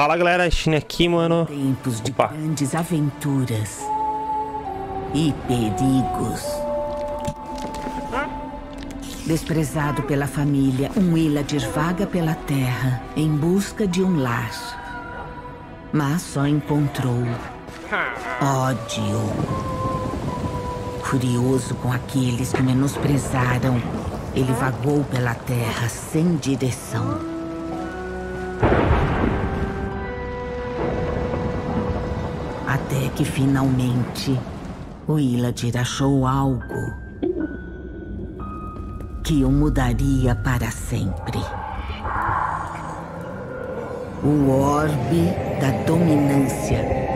Fala galera, Chine aqui, mano. Tempos de Opa. grandes aventuras e perigos. Desprezado pela família, um Iladir vaga pela terra em busca de um lar. Mas só encontrou ódio. Furioso com aqueles que menosprezaram, ele vagou pela terra sem direção. Até que finalmente o Iladir achou algo que o mudaria para sempre. O orbe da dominância.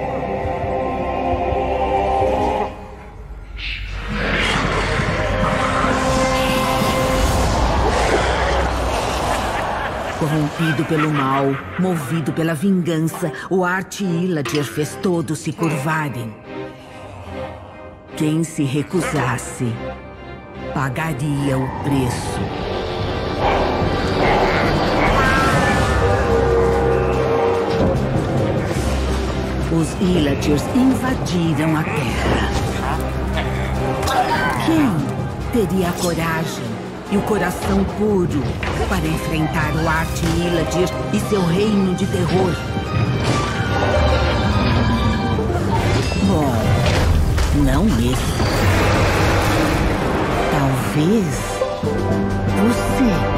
Corrompido pelo mal, movido pela vingança, o Arte Iladir fez todos se curvarem. Quem se recusasse, pagaria o preço. Os Illagers invadiram a Terra. Quem teria a coragem e o coração puro para enfrentar o Arte Illadir e seu reino de terror. Bom, não esse. Talvez você.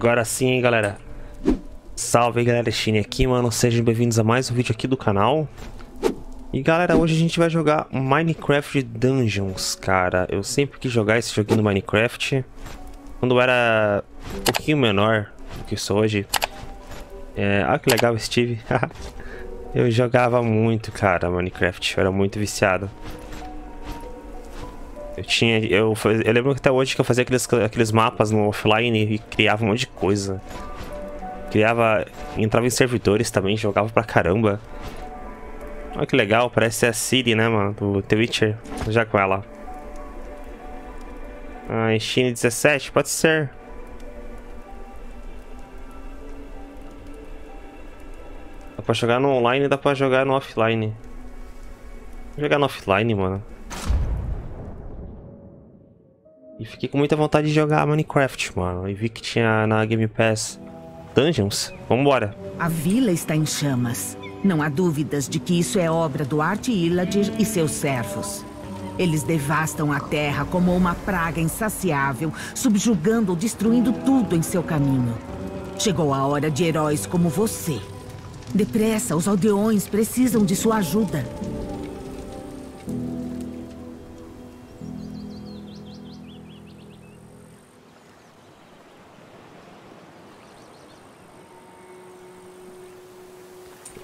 Agora sim, hein, galera. Salve galera. Chine aqui, mano. Sejam bem-vindos a mais um vídeo aqui do canal. E, galera, hoje a gente vai jogar Minecraft Dungeons, cara. Eu sempre quis jogar esse joguinho do Minecraft. Quando eu era um pouquinho menor do que sou hoje. É... Ah, que legal, Steve. eu jogava muito, cara, Minecraft. Eu era muito viciado. Eu tinha. Eu, eu lembro até hoje que eu fazia aqueles, aqueles mapas no offline e criava um monte de coisa. Criava. Entrava em servidores também, jogava pra caramba. Olha que legal, parece a Siri, né, mano? Do The Witcher. Já com ela. Ah, Steam 17, pode ser. Dá pra jogar no online e dá pra jogar no offline. Vou jogar no offline, mano. E fiquei com muita vontade de jogar Minecraft, mano. E vi que tinha na Game Pass Dungeons. Vambora. A vila está em chamas. Não há dúvidas de que isso é obra do Arte Illadir e seus servos. Eles devastam a terra como uma praga insaciável, subjugando ou destruindo tudo em seu caminho. Chegou a hora de heróis como você. Depressa, os aldeões precisam de sua ajuda.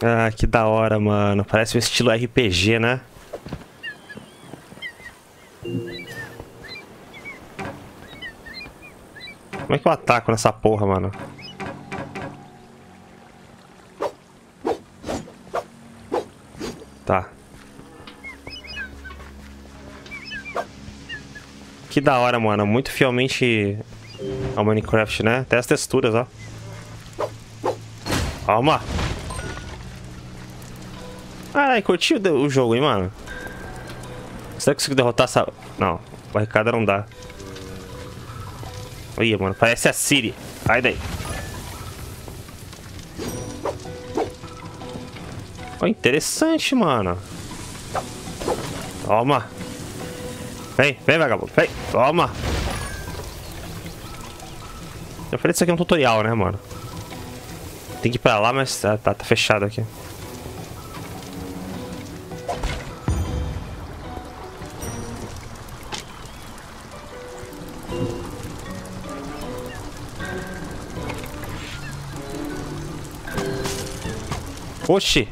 Ah, que da hora, mano. Parece um estilo RPG, né? Como é que eu ataco nessa porra, mano? Tá. Que da hora, mano. Muito fielmente ao Minecraft, né? Até as texturas, ó. Calma. Ai, curtiu o jogo, hein, mano? Será que eu consigo derrotar essa... Não, barricada não dá. Olha, mano, parece a Siri. Sai daí. Oh, interessante, mano. Toma. Vem, vem, vagabundo. Vem, toma. Eu falei que isso aqui é um tutorial, né, mano? Tem que ir pra lá, mas tá, tá, tá fechado aqui. Oxi.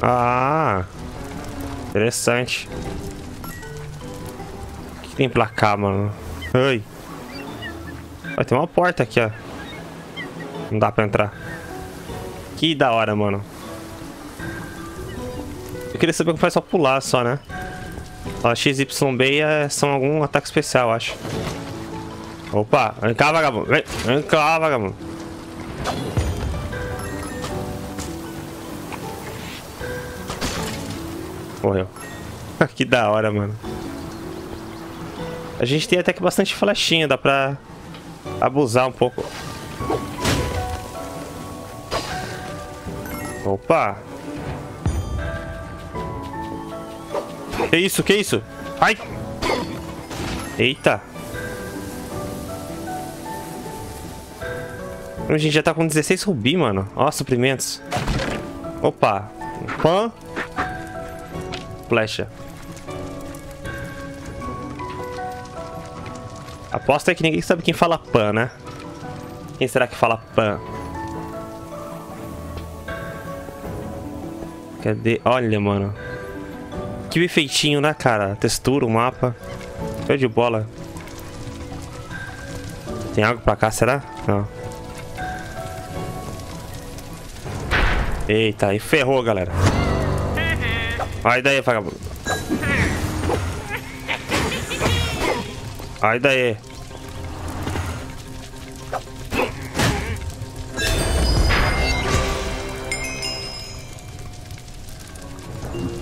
Ah. Interessante. O que tem pra cá, mano? Ai. Vai ter uma porta aqui, ó. Não dá pra entrar. Que da hora, mano. Eu queria saber como faz só pular só, né? Ó, XYB é, são algum ataque especial, acho. Opa, vem cá, vagabundo. Vem, vem cá, vagabundo. Morreu. que da hora, mano. A gente tem até que bastante flechinha, dá pra abusar um pouco. Opa! Que isso, que isso? Ai! Eita! A gente já tá com 16 rubi, mano. Ó, suprimentos. Opa! Pan. Flecha. Aposta é que ninguém sabe quem fala pan, né? Quem será que fala pan? Cadê? Olha, mano. Que efeitinho, né, cara? Textura, o mapa. Show de bola. Tem algo pra cá, será? Não. Eita, aí ferrou, galera. Aí daí, vagabundo. Aí daí.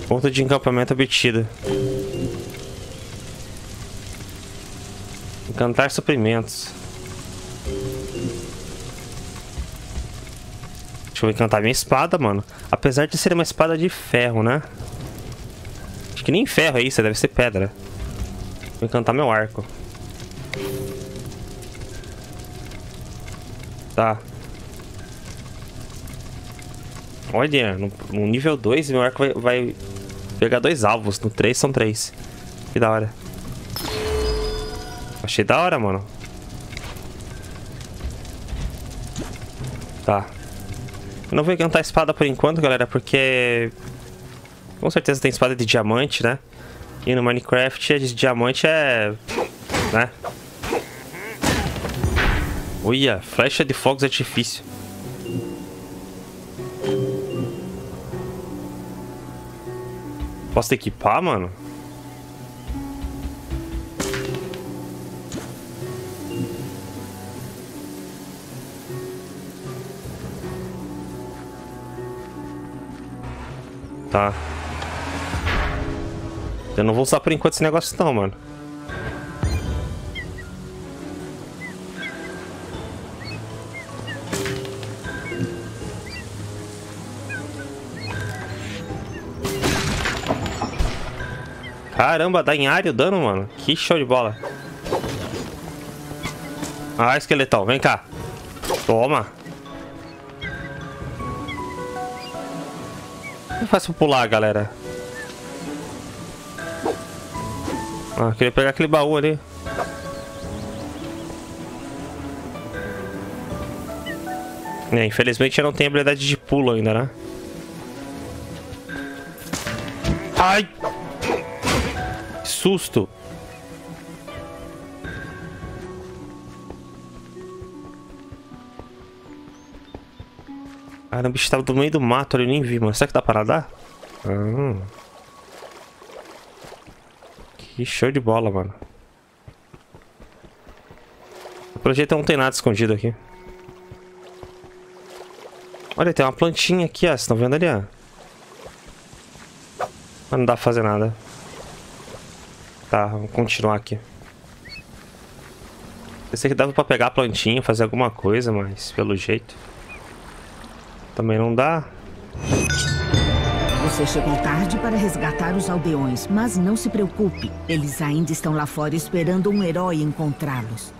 Ponto de encampamento obtido. Encantar suprimentos. Deixa eu encantar minha espada, mano. Apesar de ser uma espada de ferro, né? Que nem ferro é isso, deve ser pedra. Vou encantar meu arco. Tá. Olha, no, no nível 2 meu arco vai, vai pegar dois alvos. No 3 são três. Que da hora. Achei da hora, mano. Tá. Eu não vou encantar a espada por enquanto, galera, porque... Com certeza tem espada de diamante, né? E no Minecraft a de diamante é... Né? Olha, flecha de fogos artifício. Posso equipar, mano? Tá. Eu não vou usar por enquanto esse negócio não, mano. Caramba, dá em área o dano, mano. Que show de bola. Ah, esqueletão, vem cá. Toma. Como faço pra pular, galera? Ah, queria pegar aquele baú ali. É, infelizmente eu não tenho habilidade de pulo ainda, né? Ai! susto. Caramba, o bicho tava no meio do mato ali, eu nem vi, mano. Será que dá pra nadar? Ah. Que show de bola, mano. Pelo jeito não tem nada escondido aqui. Olha, tem uma plantinha aqui, ó. Vocês estão vendo ali, ó? Mas não dá pra fazer nada. Tá, vamos continuar aqui. Pensei que dava pra pegar a plantinha, fazer alguma coisa, mas pelo jeito... Também não dá. Você chegou tarde para resgatar os aldeões, mas não se preocupe. Eles ainda estão lá fora esperando um herói encontrá-los.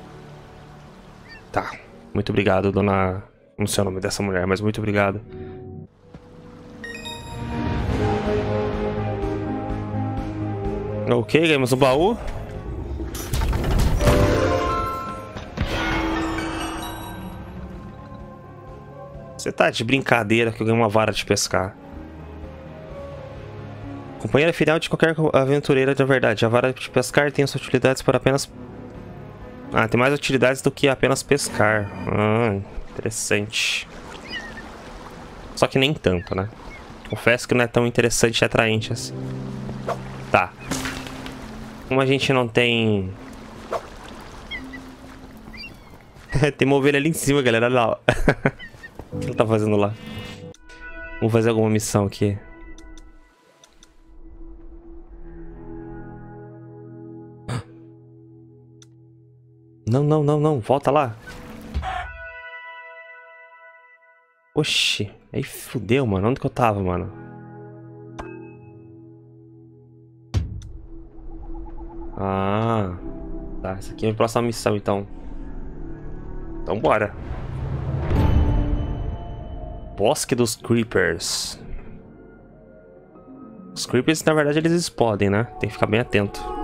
Tá. Muito obrigado, dona... Não sei o nome dessa mulher, mas muito obrigado. Ok, ganhamos um baú. Você tá de brincadeira que eu ganhei uma vara de pescar. Companheira final de qualquer aventureira de verdade. A vara de pescar tem suas utilidades para apenas... Ah, tem mais utilidades do que apenas pescar. Ah, Interessante. Só que nem tanto, né? Confesso que não é tão interessante e atraente assim. Tá. Como a gente não tem... tem uma ovelha ali em cima, galera. Olha lá. o que ele tá fazendo lá? Vamos fazer alguma missão aqui. Não, não, não, não. Volta lá. Oxi. Aí fudeu, mano. Onde que eu tava, mano? Ah. Tá, essa aqui é a próxima missão, então. Então bora. Bosque dos Creepers. Os Creepers, na verdade, eles explodem, né? Tem que ficar bem atento.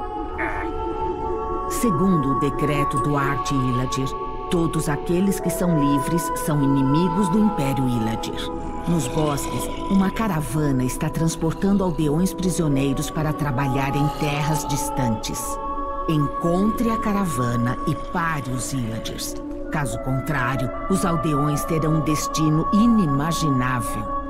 Segundo o decreto do Arte Iladir, todos aqueles que são livres são inimigos do Império Iladir. Nos bosques, uma caravana está transportando aldeões prisioneiros para trabalhar em terras distantes. Encontre a caravana e pare os Iladirs. Caso contrário, os aldeões terão um destino inimaginável.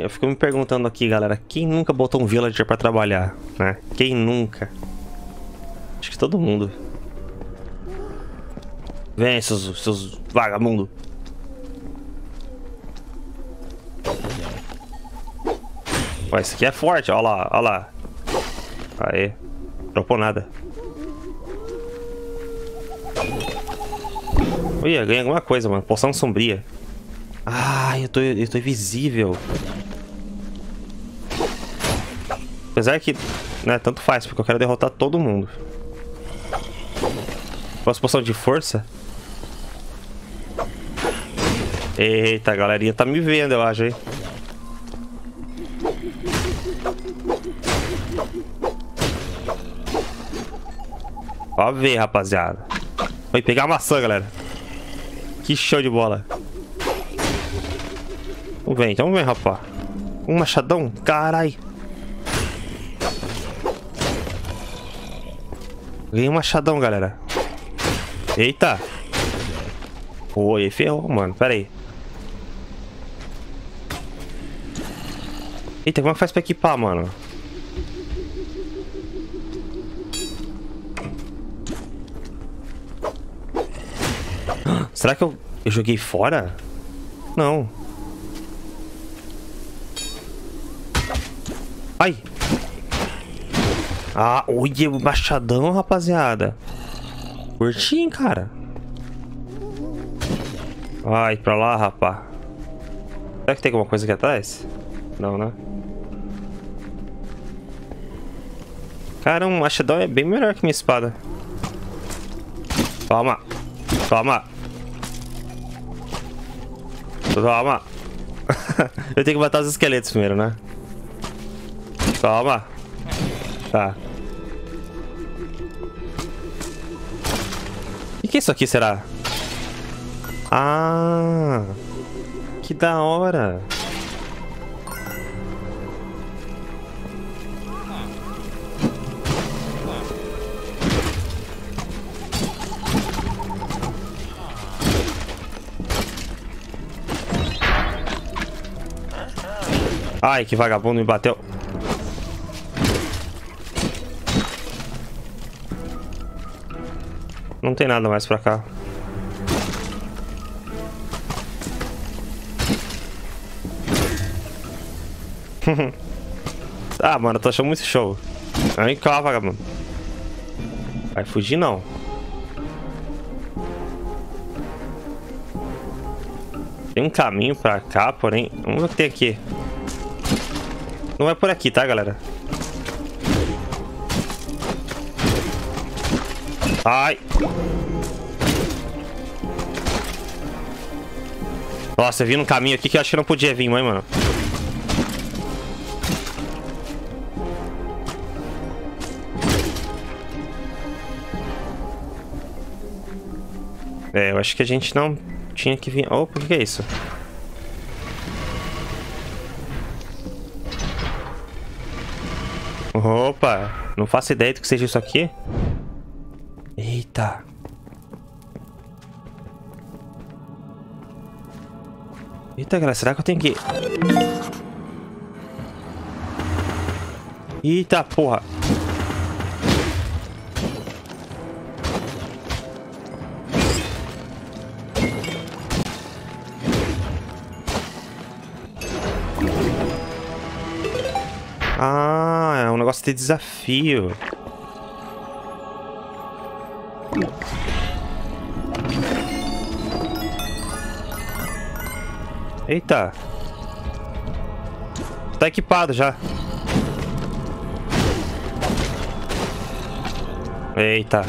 Eu fico me perguntando aqui, galera, quem nunca botou um villager pra trabalhar, né? Quem nunca? Acho que todo mundo. Vem, seus, seus vagabundo. Ó, esse aqui é forte, ó lá, ó lá. Aê. Dropou nada. Ui, ganhei alguma coisa, mano. Poção sombria. Ah, eu tô, eu tô invisível. Apesar que, né, tanto faz, porque eu quero derrotar todo mundo. Posso poção de força? Eita, a galerinha tá me vendo, eu acho, hein? Pode ver, rapaziada. Vai pegar a maçã, galera. Que show de bola. Então vem, então vem, rapaz. Um machadão? Carai. Ganhei um machadão, galera. Eita. Oi, ferrou, mano. Pera aí. Eita, como é que faz pra equipar, mano? Será que eu, eu joguei fora? Não. Ai. Ah, olha o machadão, rapaziada. Curtinho, cara. Vai pra lá, rapá. Será que tem alguma coisa aqui atrás? Não, né? Cara, um machadão é bem melhor que minha espada. Toma. Toma. Toma. Eu tenho que matar os esqueletos primeiro, né? Toma. Tá. O que é isso aqui, será? Ah. Que da hora. Ai, que vagabundo me bateu. Não tem nada mais pra cá. ah, mano, eu tô achando muito show. Vem cá, vagabundo. Vai fugir, não. Tem um caminho pra cá, porém... Vamos ver o que tem aqui. Não é por aqui, tá, galera? Ai. Nossa, eu vi um caminho aqui que eu acho que não podia vir, mãe, mano. É, eu acho que a gente não tinha que vir... Opa, o que é isso? Opa, não faço ideia do que seja isso aqui. Eita. Eita, galera, será que eu tenho que... Eita, porra. Ah, é um negócio de desafio. Eita. Tá equipado já. Eita.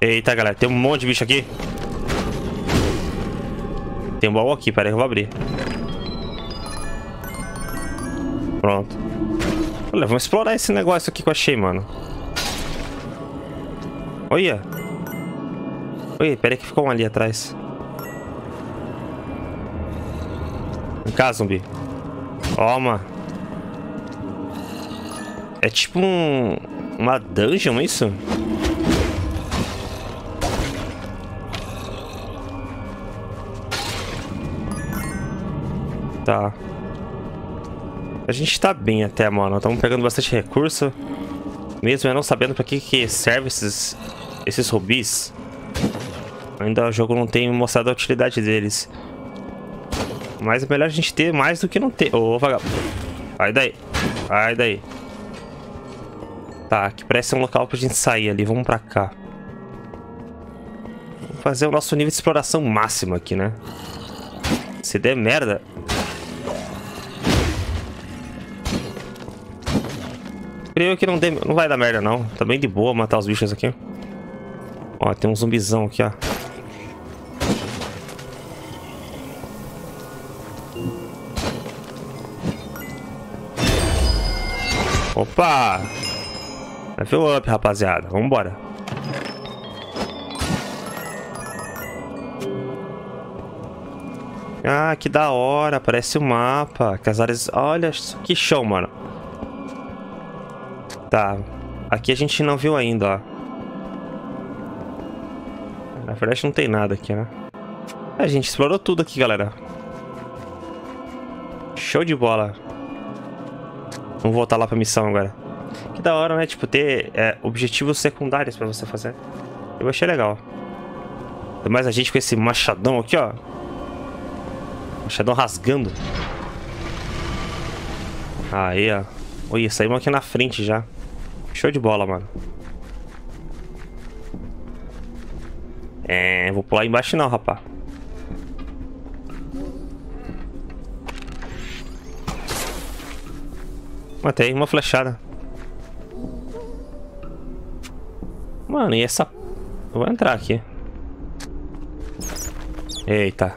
Eita, galera. Tem um monte de bicho aqui. Tem um baú aqui. Pera aí eu vou abrir. Pronto. Olha, vamos explorar esse negócio aqui que eu achei, mano. Olha. Oi, pera aí que ficou um ali atrás. Cá, zumbi. Toma. É tipo um... Uma dungeon, isso? Tá. A gente tá bem até, mano. Estamos pegando bastante recurso. Mesmo eu não sabendo pra que, que serve esses, esses rubis. Ainda o jogo não tem mostrado a utilidade deles. Mas é melhor a gente ter mais do que não ter. Ô, vagabundo. Vai daí. Vai daí. Tá, aqui parece um local pra gente sair ali. Vamos pra cá. Vamos fazer o nosso nível de exploração máximo aqui, né? Se der merda... Creio que não, dê, não vai dar merda, não. Tá bem de boa matar os bichos aqui. Ó, tem um zumbizão aqui, ó. Opa! Level up, rapaziada. Vambora. Ah, que da hora. Parece o um mapa. Que as áreas... Olha, que show, mano. Tá. Aqui a gente não viu ainda, ó. Na verdade não tem nada aqui, né? A gente explorou tudo aqui, galera. Show de bola. Vamos voltar lá pra missão agora. Que da hora, né? Tipo, ter é, objetivos secundários pra você fazer. Eu achei legal. Tem mais a gente com esse machadão aqui, ó. Machadão rasgando. Aí, ó. Olha, saímos aqui na frente já. Show de bola, mano. É, vou pular embaixo não, rapá. Matei uma flechada. Mano, e essa... Eu vou entrar aqui. Eita.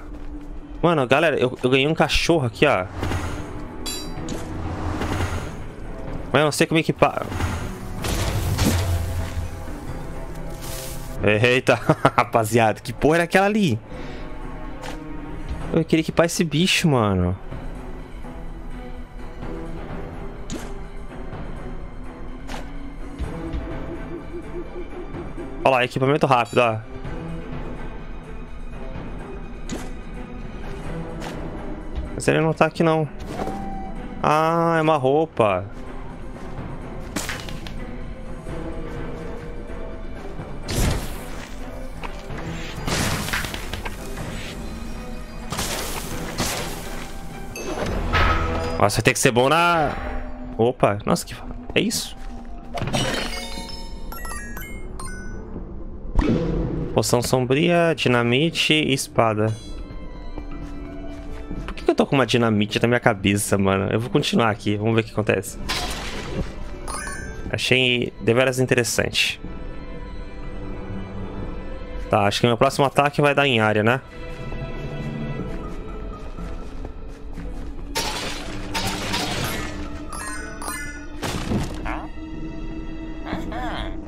Mano, galera, eu, eu ganhei um cachorro aqui, ó. Mas eu não sei como equipar. Eita, rapaziada, que porra era aquela ali? Eu queria equipar esse bicho, mano. Olha lá, equipamento rápido, ó. Mas ele não tá aqui, não. Ah, é uma roupa. Nossa, vai ter que ser bom na... Opa, nossa, que... É isso? Poção sombria, dinamite e espada. Por que eu tô com uma dinamite na minha cabeça, mano? Eu vou continuar aqui, vamos ver o que acontece. Achei deveras interessante. Tá, acho que meu próximo ataque vai dar em área, né?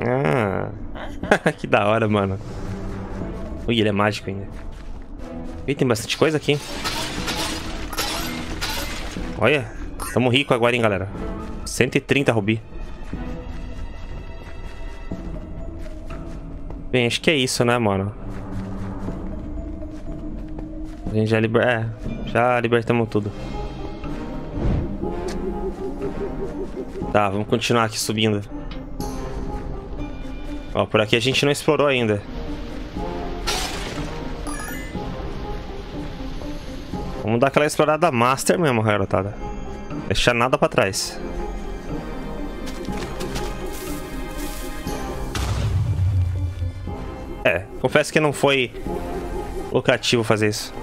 Ah, que da hora, mano. Ui, ele é mágico ainda. Ih, tem bastante coisa aqui. Olha, tamo rico agora, hein, galera. 130 rubi. Bem, acho que é isso, né, mano? A gente já liber... É, já libertamos tudo. Tá, vamos continuar aqui subindo. Ó, por aqui a gente não explorou ainda. Vamos dar aquela explorada master mesmo, garotada. Deixar nada pra trás. É, confesso que não foi lucrativo fazer isso.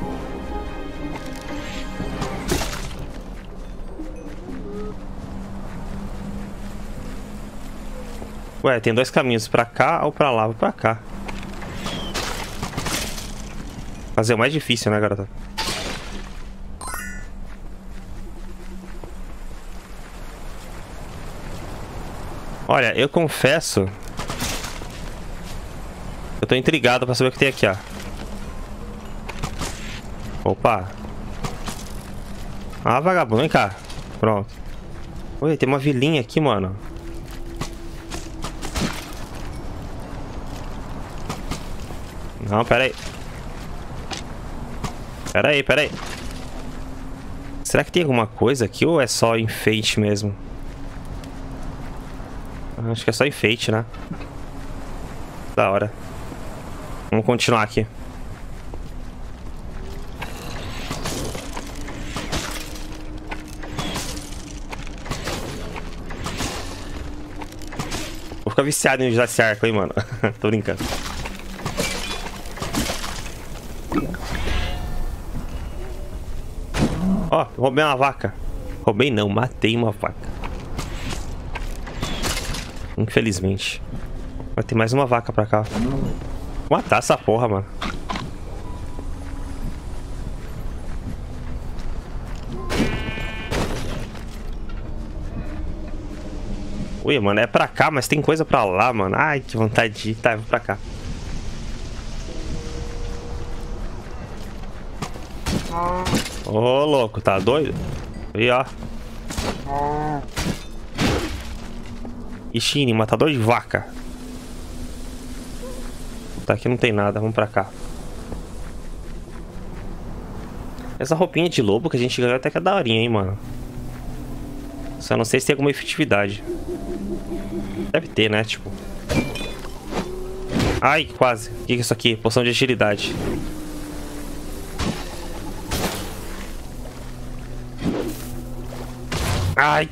Ué, tem dois caminhos, pra cá ou pra lá? Vou pra cá. Fazer o mais difícil, né, garota? Olha, eu confesso... Eu tô intrigado pra saber o que tem aqui, ó. Opa. Ah, vagabundo, vem cá. Pronto. Oi, tem uma vilinha aqui, mano. Não, pera aí. Pera aí, pera aí. Será que tem alguma coisa aqui ou é só enfeite mesmo? Acho que é só enfeite, né? Da hora. Vamos continuar aqui. Vou ficar viciado em usar esse arco aí, mano. Tô brincando. Ó, roubei uma vaca. Roubei não, matei uma vaca. Infelizmente. Vai ter mais uma vaca pra cá. Vou matar essa porra, mano. Ui, mano, é pra cá, mas tem coisa pra lá, mano. Ai, que vontade de ir. Tá, eu vou pra cá. Ô, oh, louco, tá doido? Aí, ó. Ishine, matador de vaca. Tá, aqui não tem nada, vamos pra cá. Essa roupinha de lobo que a gente ganhou até que é daorinha, hein, mano. Só não sei se tem alguma efetividade. Deve ter, né, tipo... Ai, quase. O que é isso aqui? Poção de agilidade. Ai.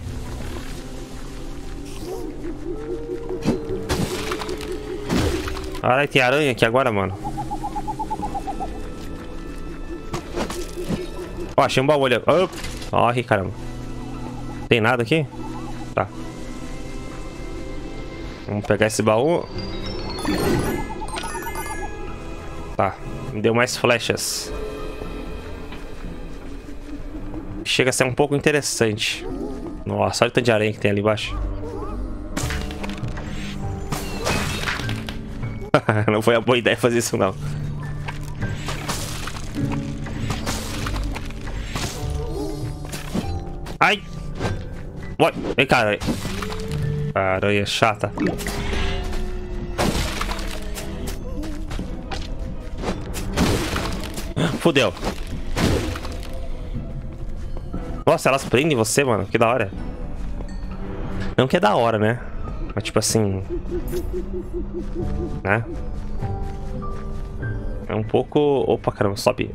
Caralho, tem aranha aqui agora, mano. Ó, achei um baú ali. Oh, corre, caramba. Tem nada aqui? Tá. Vamos pegar esse baú. Tá. Me deu mais flechas. Chega a ser um pouco interessante. Nossa, olha o tanto de aranha que tem ali embaixo. não foi a boa ideia fazer isso, não. Ai! Vai, vem cá, aranha. Aranha chata. Fudeu. Nossa, elas prendem você, mano. Que da hora. Não que é da hora, né? Mas tipo assim... Né? É um pouco... Opa, caramba, sobe.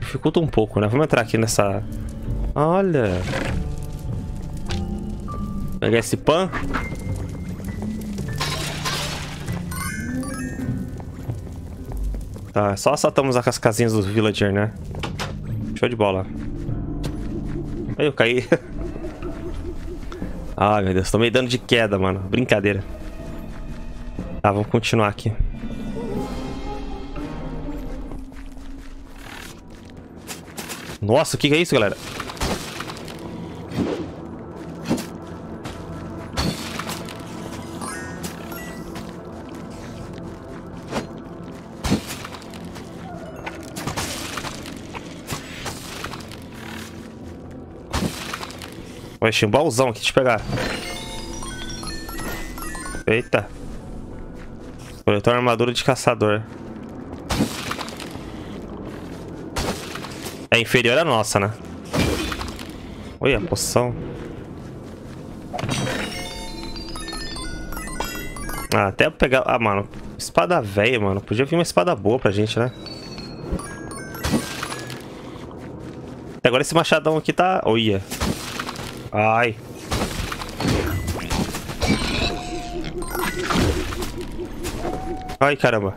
Dificulta um pouco, né? Vamos entrar aqui nessa... Olha! Pegar esse pan. Tá, só assaltamos as casinhas dos villager, né? Show de bola. Aí eu caí. Ai, meu Deus. Tomei dano de queda, mano. Brincadeira. Tá, vamos continuar aqui. Nossa, o que, que é isso, galera? Vai, um baúzão aqui, eu pegar. Eita. Coletou armadura de caçador. É inferior à nossa, né? Olha a poção. Ah, até pegar... Ah, mano. Espada velha, mano. Podia vir uma espada boa pra gente, né? Até agora esse machadão aqui tá... Olha. Ai. Ai, caramba.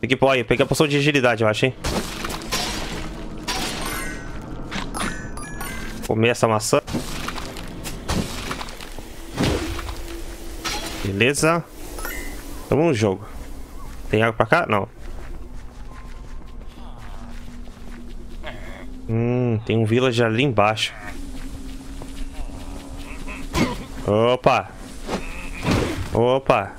Peguei, olha, peguei a poção de agilidade, eu acho, hein? Comer essa maçã. Beleza. Tamo no jogo. Tem água pra cá? Não. Hum, tem um village ali embaixo. Opa! Opa!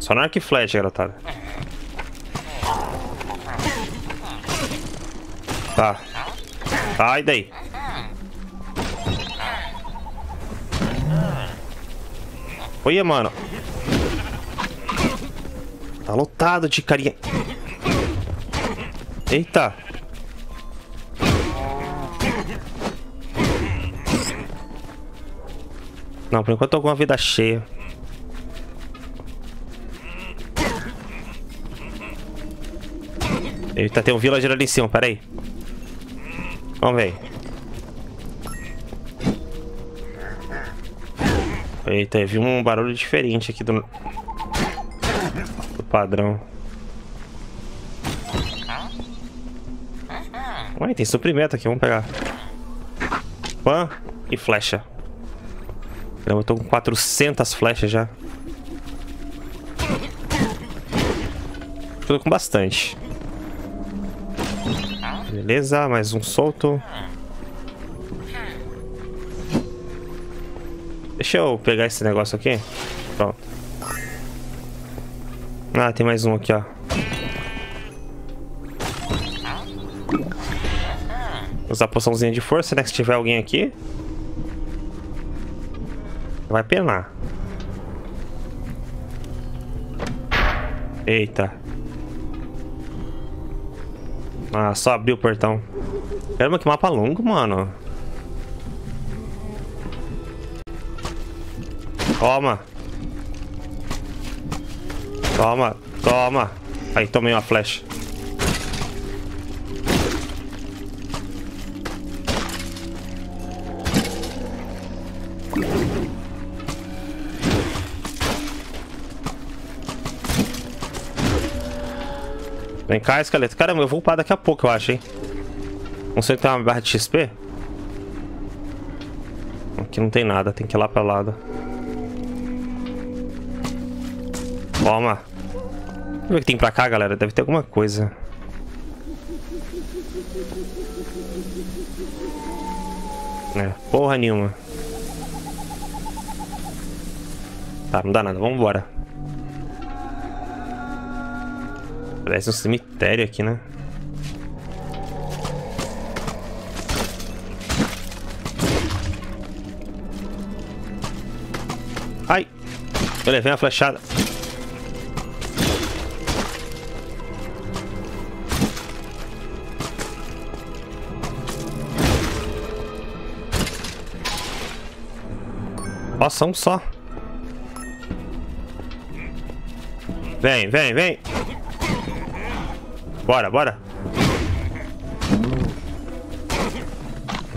Só no arco e flecha, garotada. Tá. Sai daí. Olha, mano. Tá lotado de carinha. Eita. Não, por enquanto eu tô com a vida cheia. Eita, tem um villager ali em cima, peraí. Vamos ver. Eita, vi um barulho diferente aqui do... Padrão. Ué, tem suprimento aqui, vamos pegar. Pan e flecha. Eu tô com 400 flechas já. Tô com bastante. Beleza, mais um solto. Deixa eu pegar esse negócio aqui. Pronto. Ah, tem mais um aqui, ó. Usar poçãozinha de força, né? Se tiver alguém aqui. Vai penar. Eita. Ah, só abrir o portão. Caramba, que mapa longo, mano. Toma. Toma, toma. Aí, tomei uma flecha. Vem cá, esqueleto. Caramba, eu vou upar daqui a pouco, eu acho, hein? Não sei se tem uma barra de XP. Aqui não tem nada, tem que ir lá pra lado. Toma. Ver o que tem pra cá, galera. Deve ter alguma coisa. É, porra nenhuma. Tá, não dá nada. Vamos embora. Parece um cemitério aqui, né? Ai! Eu levei uma flechada. Um só. Vem, vem, vem. Bora, bora.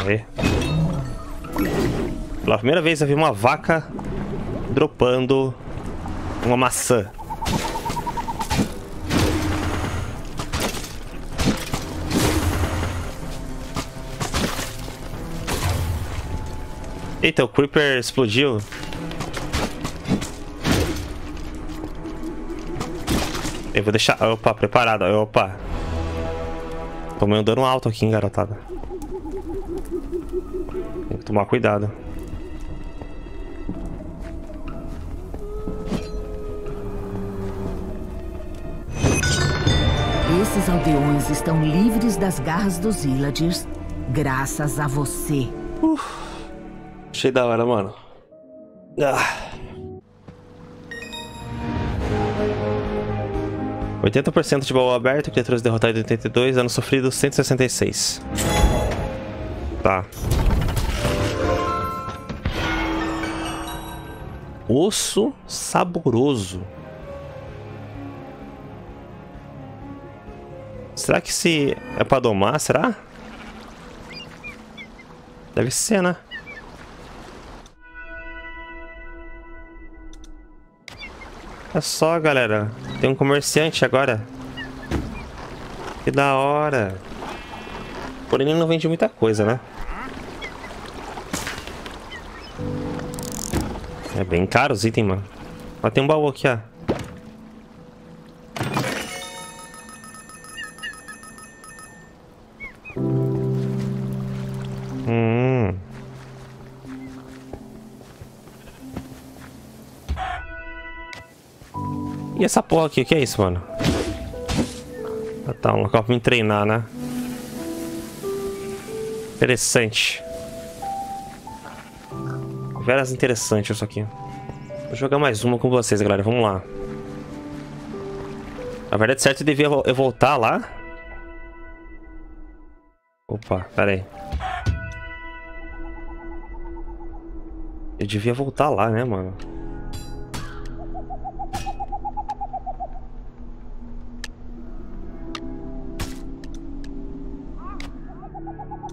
Aí. Pela primeira vez eu vi uma vaca dropando uma maçã. Eita, o Creeper explodiu. Eu vou deixar... Opa, preparado. Opa. Tomei um dano alto aqui, hein, garotada. Tem que tomar cuidado. esses aldeões estão livres das garras dos Villagers graças a você. Uh, achei da hora, mano. Ah. 80% de baú aberto, criaturas derrotadas 82, dano sofrido 166. Tá. Osso saboroso. Será que se é pra domar, será? Deve ser, né? É só, galera. Tem um comerciante agora. Que da hora. Porém, ele não vende muita coisa, né? É bem caro os itens, mano. Ó, tem um baú aqui, ó. Essa porra aqui, que é isso, mano? Ah, tá, um local pra me treinar, né? Interessante. Veras interessante isso aqui. Vou jogar mais uma com vocês, galera. Vamos lá. Na verdade, certo, eu devia eu voltar lá. Opa, pera aí. Eu devia voltar lá, né, mano?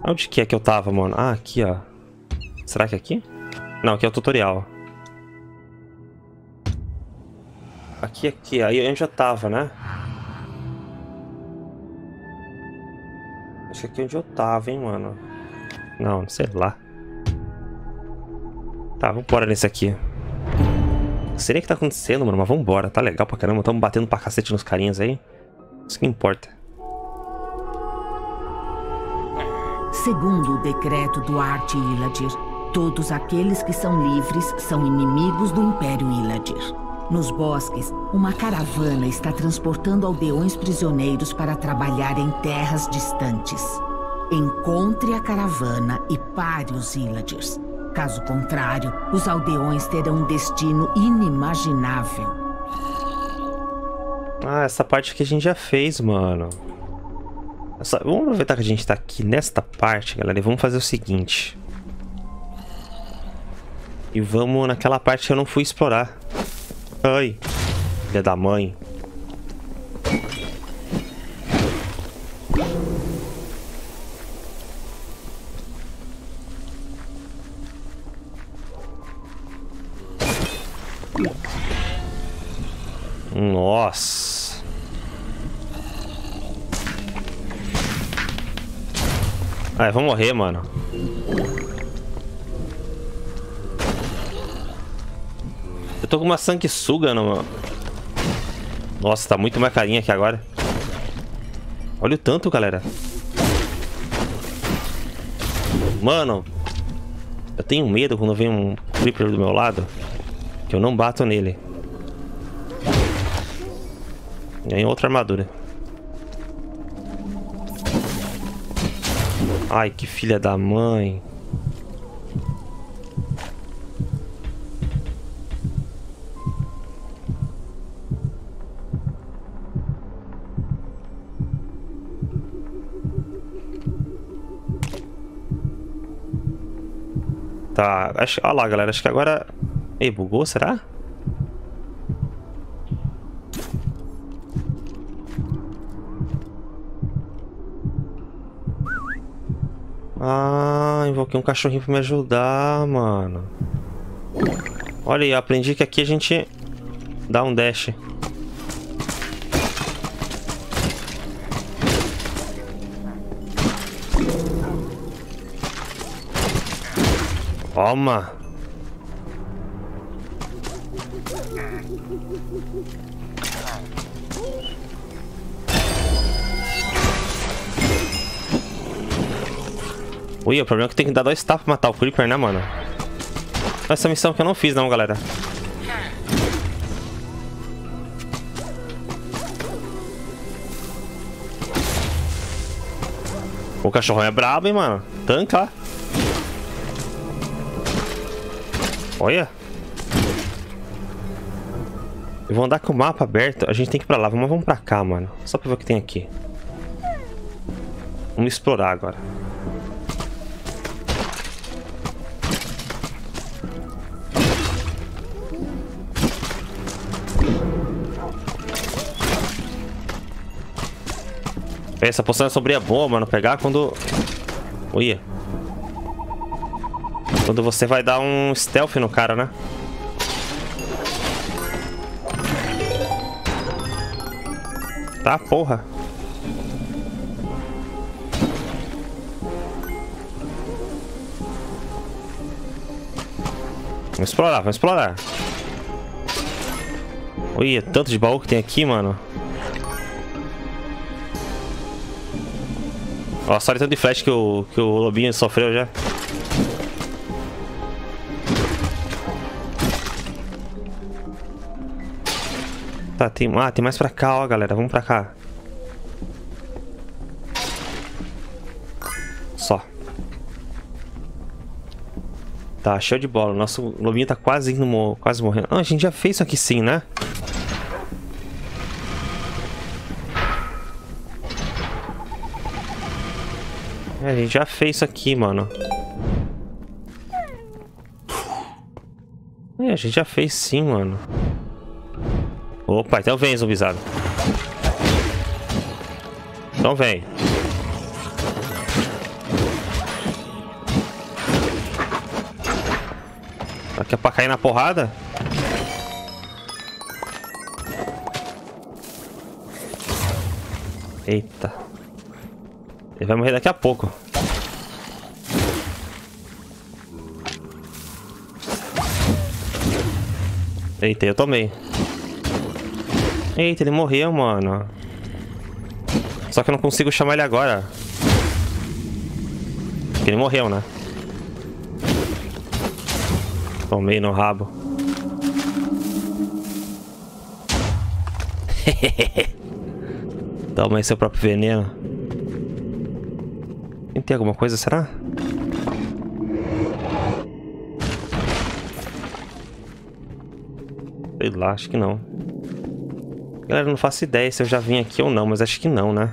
Onde que é que eu tava, mano? Ah, aqui, ó. Será que é aqui? Não, aqui é o tutorial. Aqui, aqui. Aí eu já tava, né? Acho que aqui é onde eu tava, hein, mano. Não, sei lá. Tá, vambora nesse aqui. O que tá acontecendo, mano, mas vambora. Tá legal pra caramba. Tamo batendo pra cacete nos carinhas aí. Isso que importa. Segundo o decreto do Arte Illadir, todos aqueles que são livres são inimigos do Império Illadir. Nos bosques, uma caravana está transportando aldeões prisioneiros para trabalhar em terras distantes. Encontre a caravana e pare os Illadirs. Caso contrário, os aldeões terão um destino inimaginável. Ah, essa parte que a gente já fez, mano. Essa... Vamos aproveitar que a gente tá aqui nesta parte, galera, e vamos fazer o seguinte. E vamos naquela parte que eu não fui explorar. Ai, filha da mãe. Nossa. Ah, eu vou morrer, mano. Eu tô com uma sanguessuga no... Nossa, tá muito mais carinha aqui agora. Olha o tanto, galera. Mano, eu tenho medo quando vem um creeper do meu lado. Que eu não bato nele. Ganhei outra armadura. Ai, que filha da mãe. Tá, acho, olha lá, galera, acho que agora... Ei, bugou, será? Invoquei um cachorrinho pra me ajudar, mano. Olha aí, aprendi que aqui a gente dá um dash. Toma! Ui, o problema é que tem que dar dois tapas pra matar o Creeper, né, mano? Essa missão que eu não fiz, não, galera. O cachorrão é brabo, hein, mano. Tanca. Olha. Eu vou andar com o mapa aberto. A gente tem que ir pra lá. Vamos, vamos pra cá, mano. Só pra ver o que tem aqui. Vamos explorar agora. Essa poção é sobre a boa, mano. Pegar quando... Olha. Quando você vai dar um stealth no cara, né? Tá, porra. Vamos explorar, vamos explorar. Olha, tanto de baú que tem aqui, mano. Ó, só tanto de flash que o, que o lobinho sofreu já. Tá, tem, ah, tem mais pra cá, ó, galera. Vamos pra cá. Só. Tá, show de bola. Nosso lobinho tá quase indo, quase morrendo. Ah, a gente já fez isso aqui sim, né? A gente já fez isso aqui, mano. É, a gente já fez sim, mano. Opa, então vem, zumbizado. Então vem. Aqui é pra cair na porrada? Eita. Ele vai morrer daqui a pouco. Eita, eu tomei. Eita, ele morreu, mano. Só que eu não consigo chamar ele agora. Porque ele morreu, né? Tomei no rabo. Toma aí seu próprio veneno. Tem alguma coisa, será? Lá, acho que não. Galera, não faço ideia se eu já vim aqui ou não, mas acho que não, né?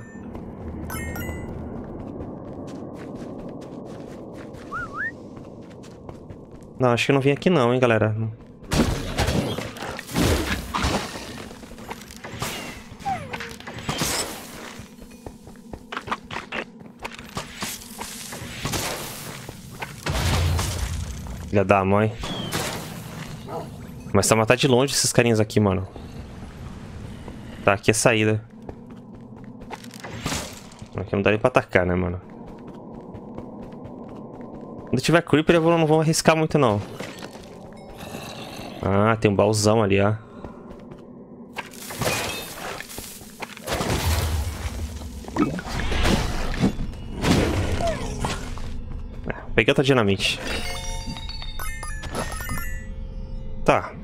Não, acho que não vim aqui não, hein, galera. Filha da mãe. Mas tá matar de longe esses carinhas aqui, mano. Tá, aqui é saída. Aqui não dá nem pra atacar, né, mano? Quando tiver creeper eu não vou arriscar muito, não. Ah, tem um baúzão ali, ó. Peguei outra dinamite. Tá.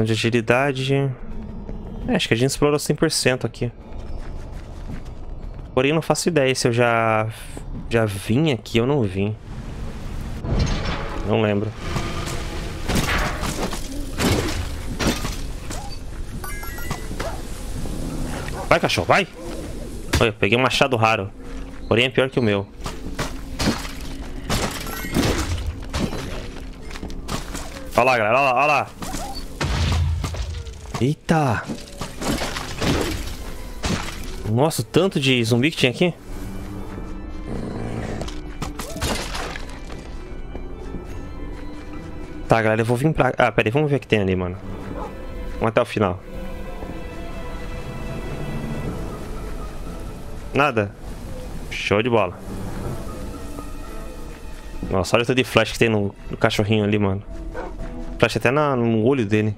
Opção de agilidade. É, acho que a gente explorou 100% aqui. Porém, não faço ideia se eu já, já vim aqui ou não vim. Não lembro. Vai, cachorro, vai! Olha, peguei um machado raro. Porém, é pior que o meu. Olha lá, galera. Olha lá, olha lá. Eita. Nossa, tanto de zumbi que tinha aqui. Tá, galera, eu vou vir pra... Ah, pera aí, vamos ver o que tem ali, mano. Vamos até o final. Nada. Show de bola. Nossa, olha o tanto de flash que tem no, no cachorrinho ali, mano. Flash até na, no olho dele.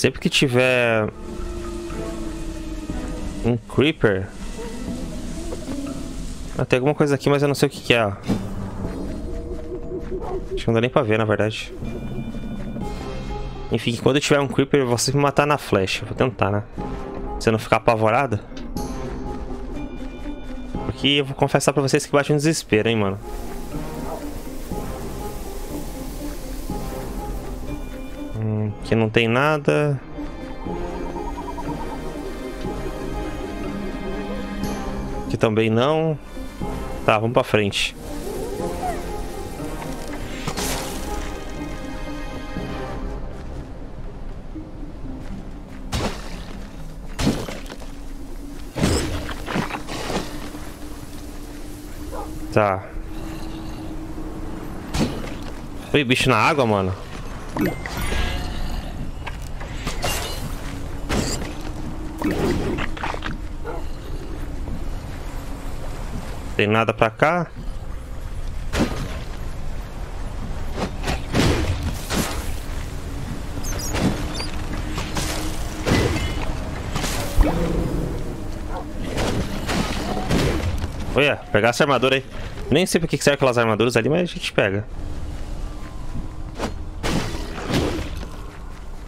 Sempre que tiver um creeper. Ah, tem alguma coisa aqui, mas eu não sei o que, que é. Acho que não dá nem pra ver, na verdade. Enfim, quando tiver um Creeper, você me matar na flecha. Vou tentar, né? Você não ficar apavorado. Porque eu vou confessar pra vocês que bate um desespero, hein, mano. Aqui não tem nada. Aqui também não. Tá, vamos pra frente. Tá. Oi, bicho na água, mano. Tem nada pra cá. Olha, pegar essa armadura aí. Nem sei porque que serve aquelas armaduras ali, mas a gente pega.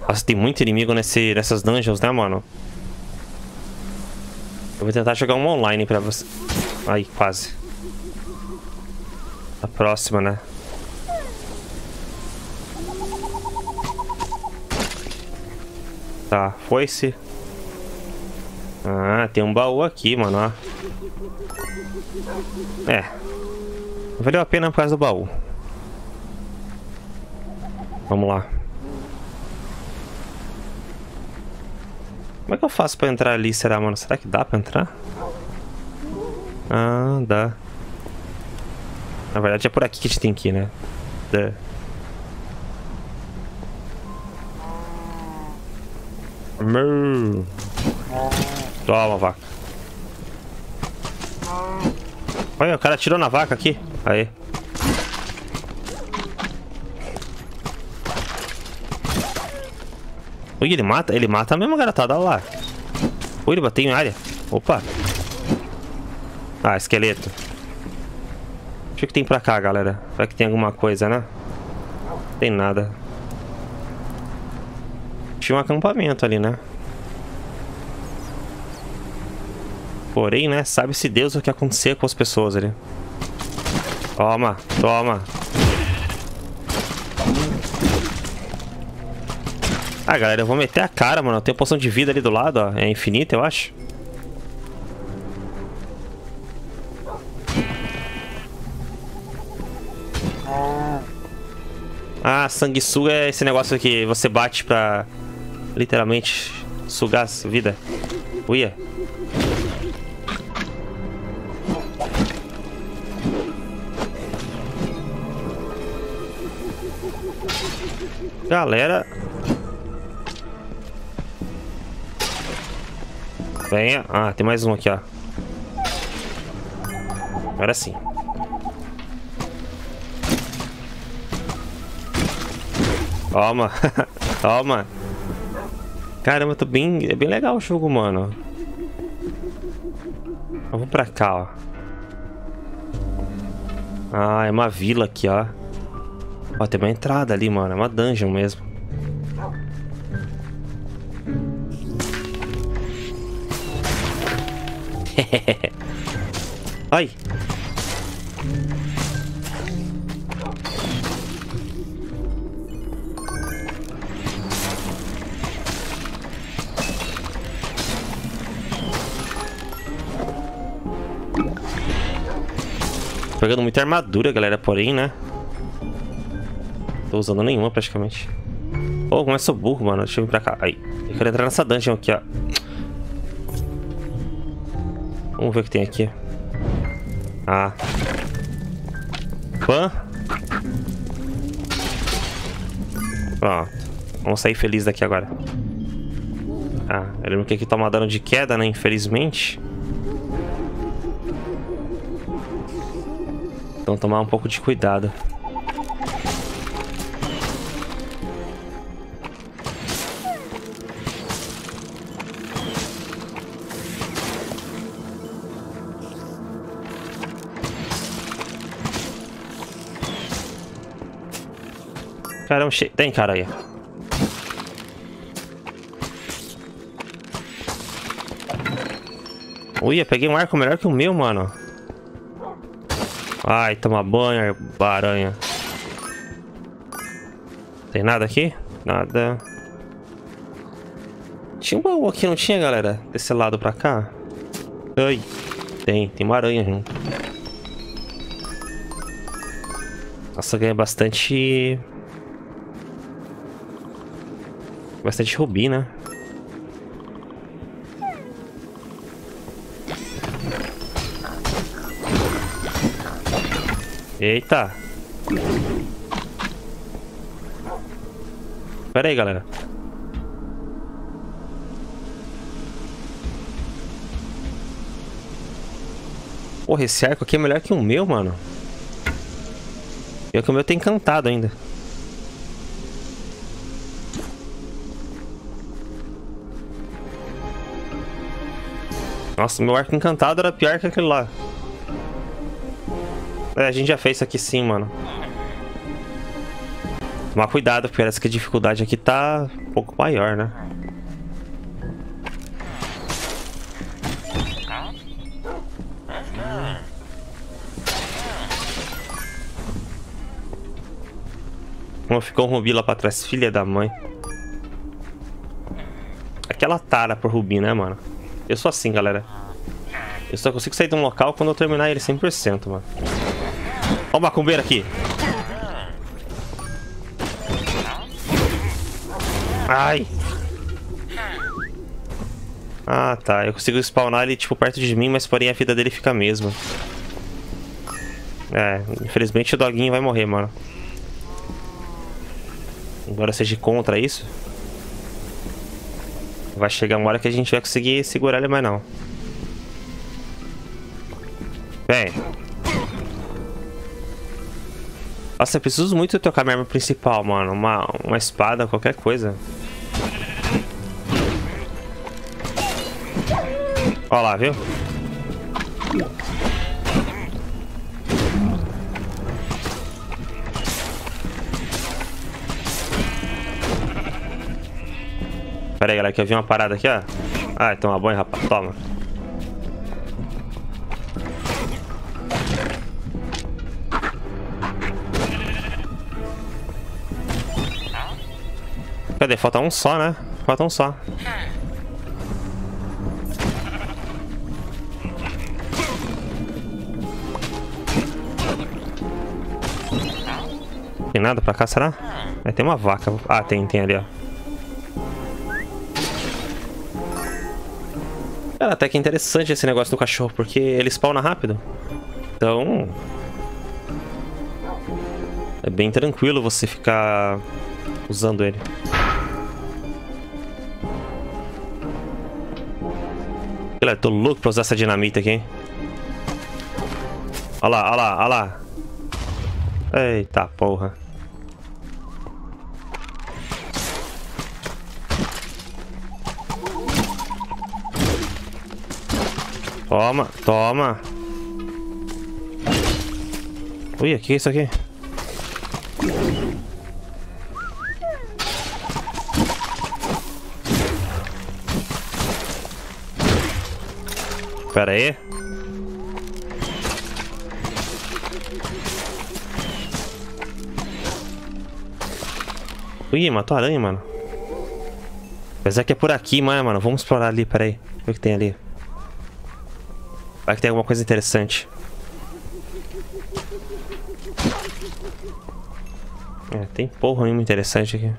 Nossa, tem muito inimigo nesse, nessas dungeons, né, mano? Eu vou tentar jogar um online pra você. Aí, quase. A próxima, né? Tá, foi-se. Ah, tem um baú aqui, mano, ó. É. Valeu a pena por causa do baú. Vamos lá. Como é que eu faço pra entrar ali, será, mano? Será que dá pra entrar? Ah, dá. Na verdade é por aqui que a gente tem que ir, né? Dá. Toma, vaca. Olha, o cara atirou na vaca aqui. Aí. Ui, ele mata? Ele mata a mesma garotada, olha lá. Ui, ele bateu em área. Opa. Ah, esqueleto. O que tem pra cá, galera? Será que tem alguma coisa, né? Tem nada. Tinha um acampamento ali, né? Porém, né? Sabe-se Deus o que acontecer com as pessoas ali. Toma, toma. Ah, galera, eu vou meter a cara, mano. Tem poção de vida ali do lado, ó. É infinita, eu acho. Ah, sanguessuga é esse negócio que você bate pra literalmente sugar a vida. Uia. Galera. Venha. Ah, tem mais um aqui, ó. Agora sim. Toma. Toma. Caramba, tô bem... É bem legal o jogo, mano. Vamos pra cá, ó. Ah, é uma vila aqui, ó. Ó, tem uma entrada ali, mano. É uma dungeon mesmo. Ai. Pegando muita armadura, galera, porém, né? Tô usando nenhuma praticamente. Oh, como eu sou burro, mano. Deixa eu vir pra cá. Aí. Eu quero entrar nessa dungeon aqui, ó. Vamos ver o que tem aqui. Ah. Pan. Pronto. Vamos sair feliz daqui agora. Ah, eu lembro que aqui toma dano de queda, né? Infelizmente. Então tomar um pouco de cuidado. Caramba, é che... tem cara aí. Uia, peguei um arco melhor que o meu, mano. Ai, toma banho, aranha. Tem nada aqui? Nada. Tinha um baú aqui, não tinha, galera? Desse lado pra cá? Ai. Tem, tem uma aranha junto. Nossa, ganha bastante... Bastante rubi, né? Eita! Pera aí, galera. Porra, esse arco aqui é melhor que o meu, mano. Pior que o meu tem encantado ainda. Nossa, meu arco encantado era pior que aquele lá. É, a gente já fez isso aqui sim, mano. Tomar cuidado, porque parece que a dificuldade aqui tá um pouco maior, né? Como ficou um Rubi lá pra trás, filha da mãe. Aquela tara por Rubi, né, mano? Eu sou assim, galera. Eu só consigo sair de um local quando eu terminar ele 100%, mano. Macumbeiro aqui. Ai. Ah, tá. Eu consigo spawnar ele, tipo, perto de mim, mas porém a vida dele fica a mesma. É, infelizmente o doguinho vai morrer, mano. Embora seja contra isso. Vai chegar uma hora que a gente vai conseguir segurar ele mais não. Vem. Nossa, eu preciso muito trocar minha arma principal, mano. Uma, uma espada, qualquer coisa. Olha lá, viu? Pera aí, galera, que eu vi uma parada aqui, ó. Ah, toma banho, rapaz. Toma. Cadê? Falta um só, né? Falta um só. Tem nada pra cá, será? É, tem uma vaca. Ah, tem, tem ali, ó. Cara, até que é interessante esse negócio do cachorro, porque ele spawna rápido. Então... É bem tranquilo você ficar usando ele. Galera, tô louco pra usar essa dinamita aqui, hein? Olha lá, olha lá, olha lá. Eita porra. Toma, toma. Ui, o que é isso aqui? Pera aí. Ui, matou a aranha, mano. Apesar que é por aqui, mano. Vamos explorar ali, pera aí. O que tem ali? Vai que tem alguma coisa interessante. É, tem porra nenhuma interessante aqui.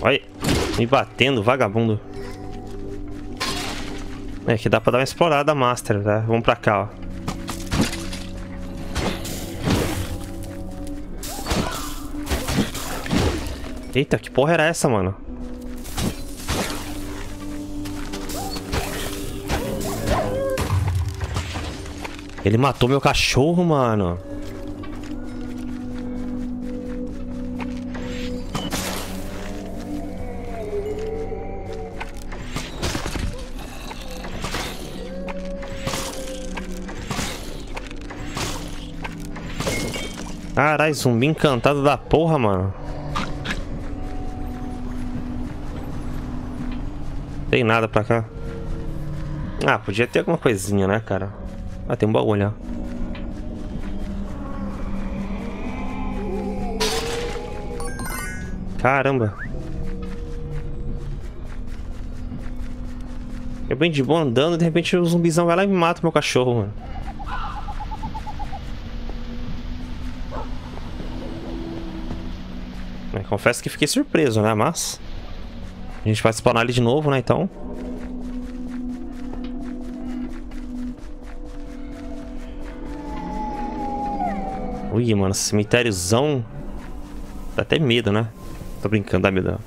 Olha, me batendo, vagabundo. É, que dá pra dar uma explorada master, tá? Vamos pra cá, ó. Eita, que porra era essa, mano? Ele matou meu cachorro, mano. Caralho, zumbi encantado da porra, mano. Tem nada pra cá. Ah, podia ter alguma coisinha, né, cara? Ah, tem um baú ali, ó. Caramba. Eu bem de boa andando, de repente o zumbizão vai lá e me mata meu cachorro, mano. Eu confesso que fiquei surpreso, né? Mas... A gente vai spawnar ele de novo, né? Então... Ui, mano, cemitériozão. Dá até medo, né? Tô brincando, dá medo.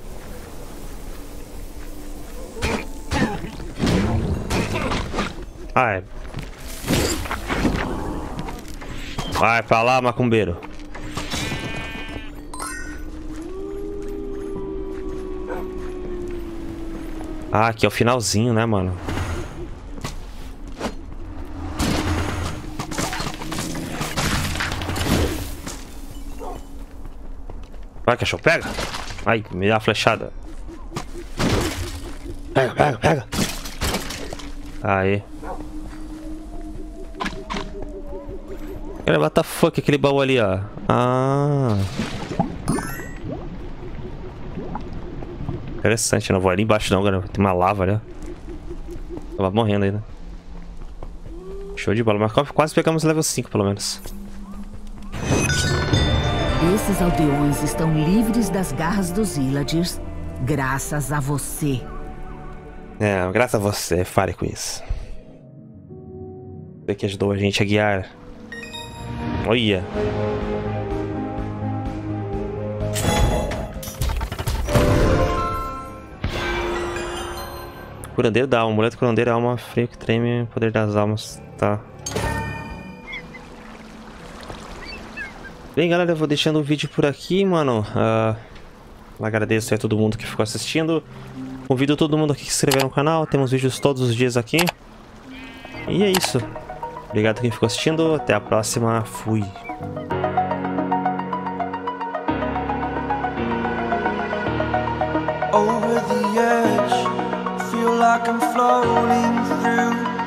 Ai. Vai pra lá, macumbeiro. Ah, aqui é o finalzinho, né, mano? Vai, cachorro, pega! Ai, me dá a flechada. Pega, pega, pega! Aí. Cara, what the fuck, aquele baú ali, ó. Ah. Interessante, não vou ali embaixo não, galera. Tem uma lava ali, ó. Tava morrendo né? Show de bola, mas quase pegamos level 5, pelo menos. Esses aldeões estão livres das garras dos Illagers, graças a você. É, graças a você, fale com isso. Você que ajudou a gente a guiar. Olha. Curandeiro da alma, amuleto curandeiro, alma frio que treme, poder das almas, tá. Bem, galera, eu vou deixando o vídeo por aqui, mano. Uh, agradeço a todo mundo que ficou assistindo. Convido todo mundo aqui que se inscrever no canal. Temos vídeos todos os dias aqui. E é isso. Obrigado quem ficou assistindo. Até a próxima. Fui. Over the edge, feel like I'm floating